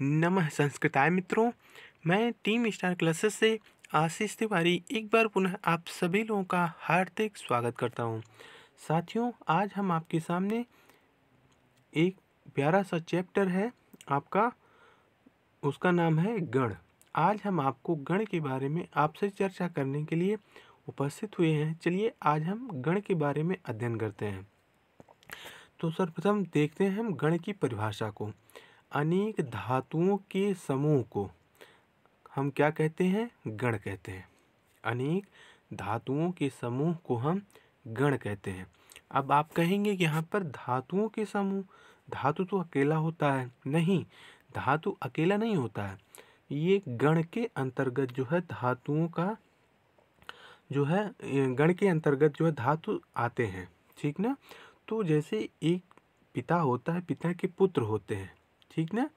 नमः संस्कृताय मित्रों। मैं टीम स्टार क्लासेस से आशीष तिवारी एक बार पुनः आप सभी लोगों का हार्दिक स्वागत करता हूँ। साथियों, आज हम आपके सामने एक प्यारा सा चैप्टर है। आपका, उसका नाम है गण। आज हम आपको गण के बारे में आपसे चर्चा करने के लिए उपस्थित हुए हैं। चलिए, आज हम गण के बारे में अध्ययन करते हैं। तो सर्वप्रथम देखते हैं हम गण की परिभाषा को। अनेक धातुओं के समूह को हम क्या कहते हैं? गण कहते हैं। अनेक धातुओं के समूह को हम गण कहते हैं। अब आप कहेंगे कि यहाँ पर धातुओं के समूह, धातु तो अकेला होता है। नहीं, धातु अकेला नहीं होता है। ये गण के अंतर्गत जो है धातुओं का, जो है गण के अंतर्गत जो है धातु आते हैं। ठीक ना? तो जैसे एक पिता होता है, पिता के पुत्र होते हैं। ठीक ना?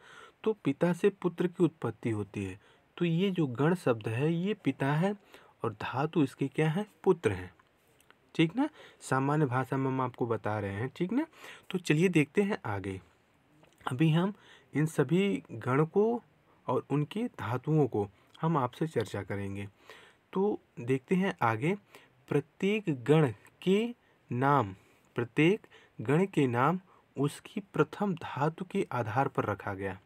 तो पिता से पुत्र की उत्पत्ति होती है। तो ये जो गण शब्द है, ये पिता है और धातु इसके क्या है? पुत्र हैं। ठीक ना? सामान्य भाषा में हम आपको बता रहे हैं, ठीक ना? तो चलिए देखते हैं आगे। अभी हम इन सभी गण को और उनकी धातुओं को हम आपसे चर्चा करेंगे। तो देखते हैं आगे। प्रत्येक गण के नाम, प्रत्येक गण के नाम उसकी प्रथम धातु के आधार पर रखा गया।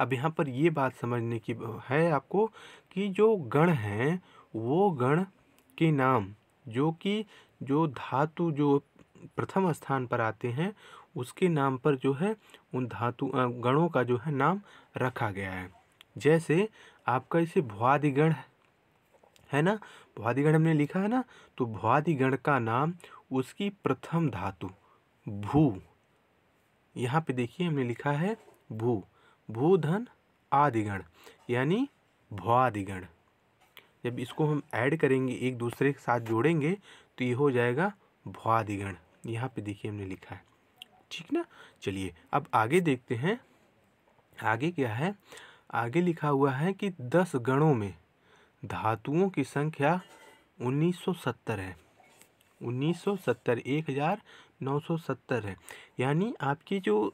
अब यहाँ पर ये बात समझने की है आपको कि जो गण हैं, वो गण के नाम, जो कि जो धातु जो प्रथम स्थान पर आते हैं, उसके नाम पर जो है, उन धातु गणों का जो है नाम रखा गया है। जैसे आपका इसे भुआदिगण है ना? भुआदिगण हमने लिखा है ना? तो भुआदिगण का नाम उसकी प्रथम धातु। भू। यहाँ पे देखिए हमने लिखा है भू। भूधन आदिगण, यानी भुआदिगण जब इसको हम ऐड करेंगे, एक दूसरे के साथ जोड़ेंगे तो ये हो जाएगा भुआदिगण यहाँ पे देखिए हमने लिखा है। ठीक ना? चलिए, अब आगे देखते हैं। आगे क्या है? आगे लिखा हुआ है कि दस गणों में धातुओं की संख्या 1970 है। 1970 एक हज़ार नौ सौ सत्तर है। यानी आपकी जो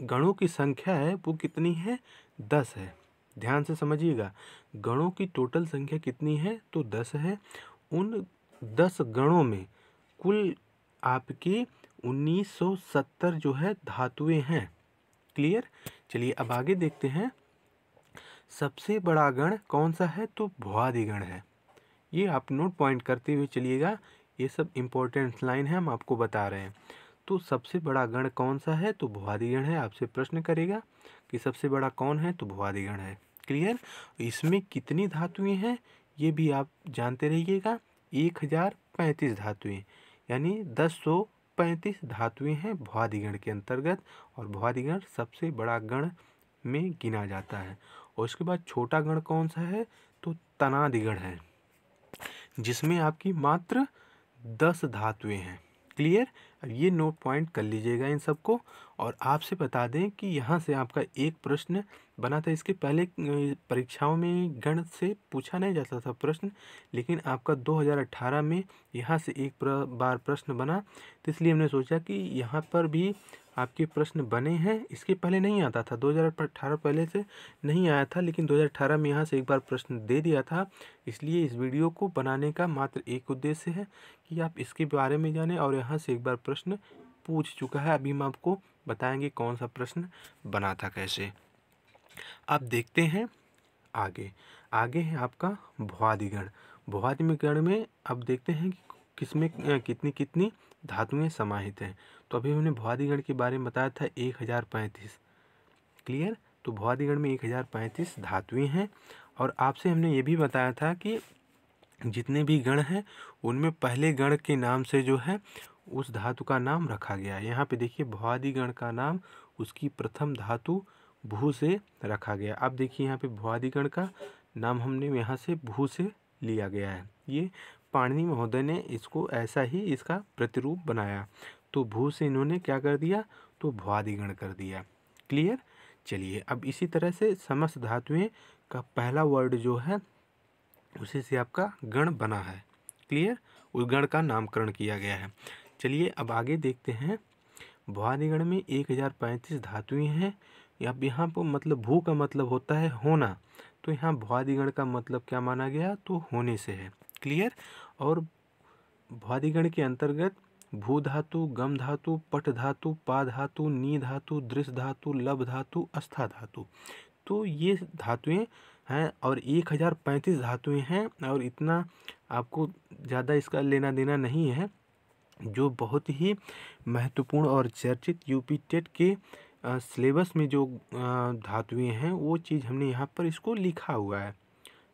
गणों की संख्या है, वो कितनी है? दस है। ध्यान से समझिएगा, गणों की टोटल संख्या कितनी है? तो दस है। उन दस गणों में कुल आपकी 1970 जो है, धातुएँ हैं। क्लियर चलिए अब आगे देखते हैं। सबसे बड़ा गण कौन सा है? तो भुआदि गण है। ये आप नोट पॉइंट करते हुए चलिएगा ये सब इम्पोर्टेंट लाइन है, हम आपको बता रहे हैं। तो सबसे बड़ा गण कौन सा है? तो भुआदि गण है। आपसे प्रश्न करेगा कि सबसे बड़ा कौन है? तो भुआदि गण है। क्लियर इसमें कितनी धातुएँ हैं? ये भी आप जानते रहिएगा। एक हज़ार पैंतीस धातुएँ। यानी दस सौ पैंतीस धातुएँ हैं भुआदिगण के अंतर्गत और भुआदिगण सबसे बड़ा गण में गिना जाता है। और उसके बाद छोटा गण कौन सा है? तो तनादिगण है। जिसमें आपकी मात्र दस धातुएँ हैं। क्लियर? अब ये नोट पॉइंट कर लीजिएगा इन सबको और आपसे बता दें कि यहाँ से आपका एक प्रश्न बना था। इसके पहले परीक्षाओं में गण से पूछा नहीं जाता था प्रश्न, लेकिन आपका 2018 में यहाँ से एक बार प्रश्न बना तो इसलिए हमने सोचा कि यहाँ पर भी आपके प्रश्न बने हैं। इसके पहले नहीं आता था। 2018 पहले से नहीं आया था, लेकिन 2018 में यहाँ से एक बार प्रश्न दे दिया था। इसलिए इस वीडियो को बनाने का मात्र एक उद्देश्य है कि आप इसके बारे में जानें और यहाँ से एक बार प्रश्न पूछ चुका है। अभी हम आपको बताएँगे कौन सा प्रश्न बना था, कैसे। आप देखते हैं आगे। आगे है आपका भुआदिगण। भुआदिगण में अब देखते हैं कि किसमें कितनी कितनी धातुएँ समाहित हैं। तो अभी हमने भुआदिगण के बारे में बताया था, एक हज़ार पैंतीस। क्लियर? तो भुआदिगण में एक हज़ार पैंतीस धातुएँ हैं और आपसे हमने ये भी बताया था कि जितने भी गण हैं, उनमें पहले गण के नाम से जो है, उस धातु का नाम रखा गया है। यहाँ पे देखिए, भुआदिगण का नाम, उसकी प्रथम धातु भू से रखा गया। अब देखिए यहाँ पे भुआदिगण का नाम हमने यहाँ से भू से लिया गया है। ये पाणिनि महोदय ने इसको ऐसा ही इसका प्रतिरूप बनाया। तो भू से इन्होंने क्या कर दिया? तो भुआदिगण कर दिया। क्लियर? चलिए, अब इसी तरह से समस्त धातुएँ का पहला वर्ड जो है, उसी से आपका गण बना है। क्लियर? उस गण का नामकरण किया गया है। चलिए, अब आगे देखते हैं। भुआदिगण में एक हज़ार पैंतीस धातुएँ हैं। अब यहाँ पर मतलब भू का मतलब होता है होना तो यहाँ भुआदिगण का मतलब क्या माना गया? तो होने से है। क्लियर और भुआदिगण के अंतर्गत भू धातु, गम धातु, पट धातु, पा धातु, नी धातु दृश्य धातु लब धातु, अस्था धातु। तो ये धातुएँ हैं और एक हज़ार पैंतीस धातुएँ हैं और इतना आपको ज़्यादा इसका लेना देना नहीं है, जो बहुत ही महत्वपूर्ण और चर्चित यूपी टेट के सिलेबस में जो धातुएँ हैं, वो चीज़ हमने यहाँ पर इसको लिखा हुआ है।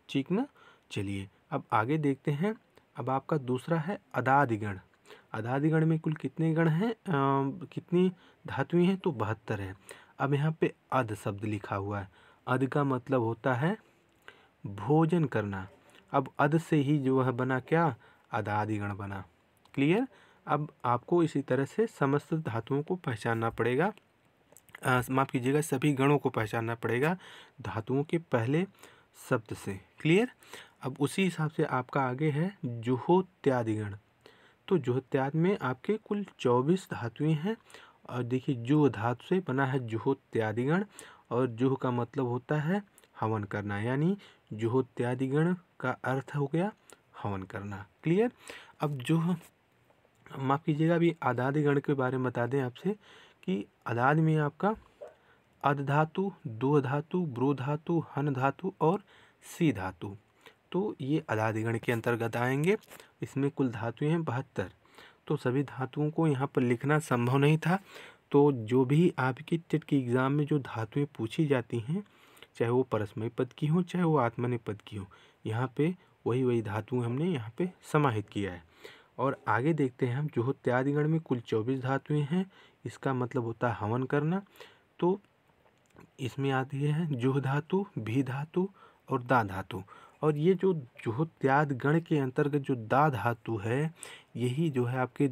ठीक ना? चलिए, अब आगे देखते हैं। अब आपका दूसरा है अदादिगण। अदादिगण में कुल कितने गण हैं? कितनी धातुएँ हैं? तो बहत्तर है। अब यहाँ पे अध शब्द लिखा हुआ है। अध का मतलब होता है भोजन करना। अब अध से ही जो है बना क्या? अदादिगण बना। क्लियर? अब आपको इसी तरह से समस्त धातुओं को पहचानना पड़ेगा। माफ़ कीजिएगा, सभी गणों को पहचानना पड़ेगा, धातुओं के पहले शब्द से। क्लियर? अब उसी हिसाब से आपका आगे है, जुहोत्यादिगण। तो जुहोत्याद में आपके कुल चौबीस धातुएँ हैं, और देखिए जुह धातु से बना है जुहोत्यादिगण, और जुह का मतलब होता है हवन करना, यानी जुहोत्यादिगण का अर्थ हो गया हवन करना। क्लियर? अब जुह, माफ़ कीजिएगा, अभी आदादि गण के बारे में बता दें आपसे। कि अदाद में आपका अध धातु दो धातु ब्रो धातु हन धातु और सी धातु तो ये अदादिगण के अंतर्गत आएँगे। इसमें कुल धातुएँ हैं बहत्तर। तो सभी धातुओं को यहाँ पर लिखना संभव नहीं था। तो जो भी आपकी टेट के एग्ज़ाम में जो धातुएँ पूछी जाती हैं, चाहे वो परस्मय पद की हो, चाहे वो आत्मनिय पद की हो, यहाँ पे वही वही धातुएँ हमने यहाँ पे समाहित किया है। और आगे देखते हैं हम, जुहोत्यादिगण में कुल चौबीस धातुएँ हैं। इसका मतलब होता है हवन करना। तो इसमें आती है जुह धातु, भी धातु और दा धातु। और ये जो जुहोत्याद गण के अंतर्गत जो दा धातु है, यही जो है आपके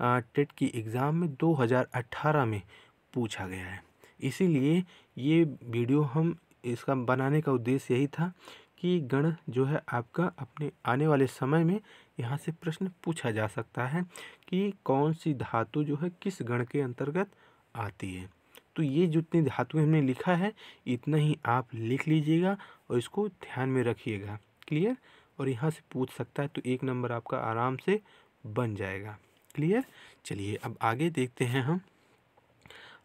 टेट की एग्ज़ाम में 2018 में पूछा गया है। इसीलिए ये वीडियो हम, इसका बनाने का उद्देश्य यही था कि गण जो है आपका अपने आने वाले समय में यहाँ से प्रश्न पूछा जा सकता है कि कौन सी धातु जो है किस गण के अंतर्गत आती है? तो ये जितनी धातुएँ हमने लिखा है, इतना ही आप लिख लीजिएगा और इसको ध्यान में रखिएगा। क्लियर? और यहाँ से पूछ सकता है तो एक नंबर आपका आराम से बन जाएगा। क्लियर? चलिए अब आगे देखते हैं हम।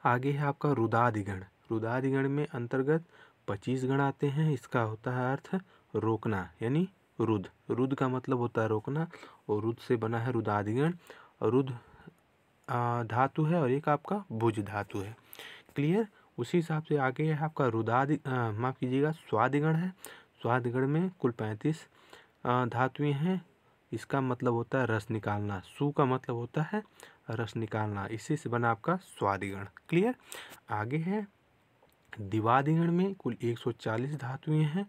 आगे है आपका रुदादिगण। रुदादिगण में अंतर्गत पच्चीस गण आते हैं, इसका होता है अर्थ रोकना, यानी रुद रुद का मतलब होता है रोकना और रुद से बना है रुदादिगण। और रुद धातु है और एक आपका भुज धातु है। क्लियर उसी हिसाब से आगे है आपका रुदादि माफ़ कीजिएगा, स्वादिगण है। स्वादिगण में कुल पैंतीस धातुएँ हैं। इसका मतलब होता है रस निकालना। सु का मतलब होता है रस निकालना। इसी से बना आपका स्वादिगण। क्लियर आगे है दिवादिगण में कुल 140 धातुएँ हैं।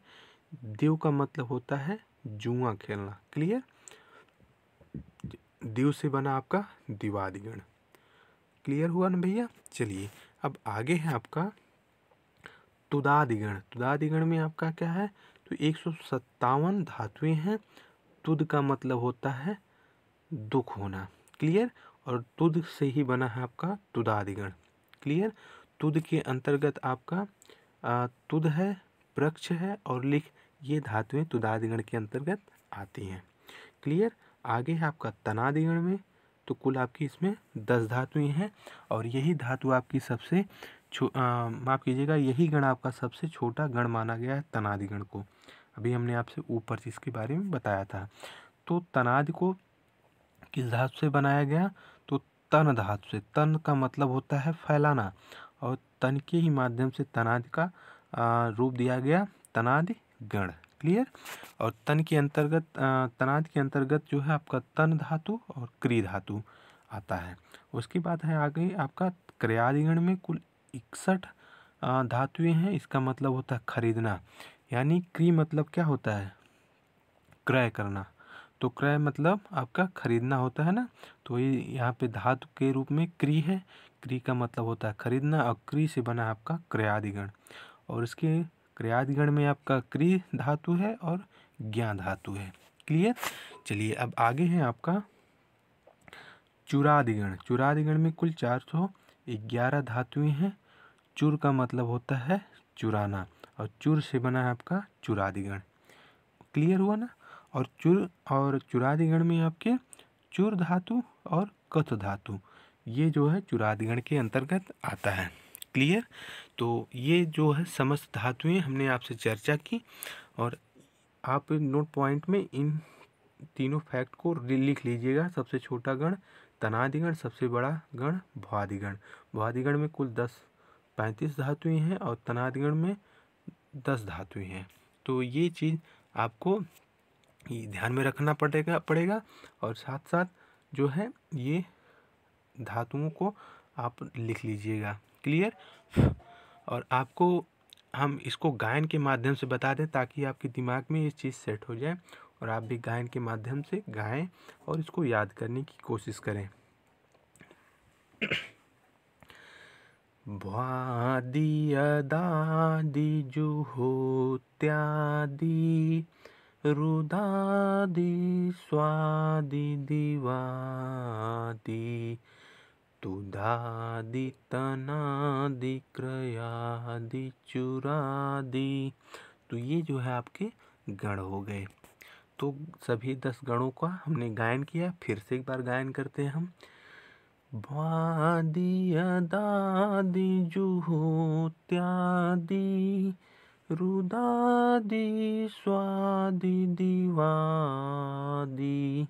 दिव का मतलब होता है जुआ खेलना। क्लियर दिव से बना आपका दिवादिगण क्लियर हुआ ना भैया? चलिए, अब आगे है आपका तुदादिगण तुदादिगण में आपका क्या है? तो एक सौ सत्तावन धातुएँ हैं। तुद का मतलब होता है दुख होना। क्लियर और तुद से ही बना है आपका तुदादिगण क्लियर तुद के अंतर्गत आपका तुद है वृक्ष है और लिख ये धातुएँ तुदादिगण के अंतर्गत आती हैं। क्लियर? आगे है आपका तनादिगण में तो कुल आपकी इसमें दस धातुएँ हैं और यही धातु आपकी सबसे छो माफ़ कीजिएगा, यही गण आपका सबसे छोटा गण माना गया है तनादिगण को। अभी हमने आपसे ऊपर इसके बारे में बताया था। तो तनाद को किस धातु से बनाया गया? तो तन धातु से। तन का मतलब होता है फैलाना और तन के ही माध्यम से तनाद का रूप दिया गया तनादि गण क्लियर और तन के अंतर्गत तनाद के अंतर्गत जो है आपका तन धातु और क्री धातु आता है। उसके बाद है आगे आपका क्रयादिगण में कुल इकसठ धातुएँ हैं, इसका मतलब होता है खरीदना। यानी क्री मतलब क्या होता है? क्रय करना। तो क्रय मतलब आपका खरीदना होता है ना? तो ये यहाँ पे धातु के रूप में क्री है। क्री का मतलब होता है खरीदना और क्री से बना आपका क्रयादिगण। और इसके क्रियादिगण में आपका क्री धातु है और ज्ञा धातु है। क्लियर चलिए अब आगे है आपका चुरादिगण। चुरादिगण में कुल चार सौ ग्यारह धातुएँ हैं। चुर का मतलब होता है चुराना और चुर से बना है आपका चुरादिगण। क्लियर हुआ ना? और चुर और चुरादिगण में आपके चुर धातु और कथ धातु। ये जो है चुरादिगण के अंतर्गत आता है। क्लियर तो ये जो है समस्त धातुएँ हमने आपसे चर्चा की और आप नोट पॉइंट में इन तीनों फैक्ट को लिख लीजिएगा। सबसे छोटा गण तनादिगण, सबसे बड़ा गण भवादिगण भवादिगण में कुल दस, पैंतीस धातुएँ हैं और तनादिगण में दस धातुएँ हैं। तो ये चीज़ आपको ध्यान में रखना पड़ेगा पड़ेगा और साथ साथ जो है ये धातुओं को आप लिख लीजिएगा। क्लियर? और आपको हम इसको गायन के माध्यम से बता दें ताकि आपके दिमाग में ये चीज़ सेट हो जाए और आप भी गायन के माध्यम से गाएँ और इसको याद करने की कोशिश करें। वादी अदादि जुहोत्यादि रुदादि स्वादि दिवादि। तुदादि तनादि क्रयादि चुरादि तो ये जो है आपके गण हो गए। तो सभी दस गणों का हमने गायन किया, फिर से एक बार गायन करते हैं हम। वादी अदादि जुहोत्यादि, रुदादि स्वादि दिवादि।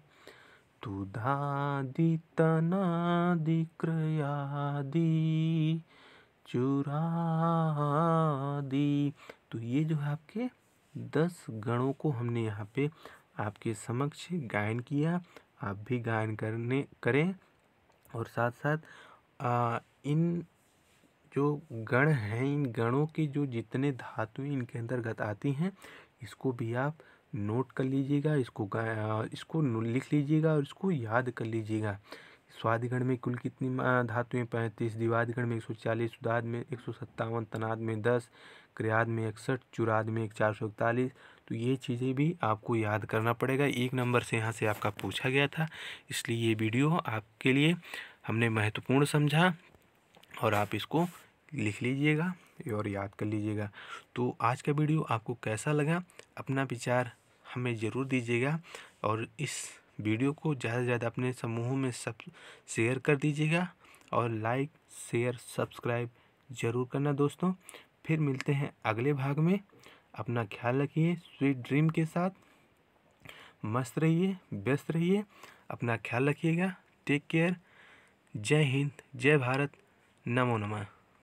तनादि चुरादि तो ये जो है आपके दस गणों को हमने यहाँ पे आपके समक्ष गायन किया आप भी गायन करने करें। और साथ साथ आ, इन जो गण हैं इन गणों के जो जितने धातुएँ इनके अंतर्गत आती हैं इसको भी आप नोट कर लीजिएगा, इसको इसको लिख लीजिएगा और इसको याद कर लीजिएगा। स्वादिगण में कुल कितनी धातुएँ पैंतीस दिवादिगण में एक सौ चालीस, सुदाद में एक सौ सत्तावन, तनाद में दस, क्रियाद में इकसठ, चुराद में एक चार सौ इकतालीस। तो ये चीज़ें भी आपको याद करना पड़ेगा। एक नंबर से यहाँ से आपका पूछा गया था, इसलिए ये वीडियो आपके लिए हमने महत्वपूर्ण समझा और आप इसको लिख लीजिएगा और याद कर लीजिएगा। तो आज का वीडियो आपको कैसा लगा? अपना विचार हमें ज़रूर दीजिएगा और इस वीडियो को ज़्यादा से ज़्यादा अपने समूहों में सब शेयर कर दीजिएगा और लाइक, शेयर, सब्सक्राइब ज़रूर करना दोस्तों। फिर मिलते हैं अगले भाग में। अपना ख्याल रखिए, स्वीट ड्रीम के साथ। मस्त रहिए, व्यस्त रहिए। अपना ख्याल रखिएगा। Take care. जय हिंद, जय भारत। नमो नमः।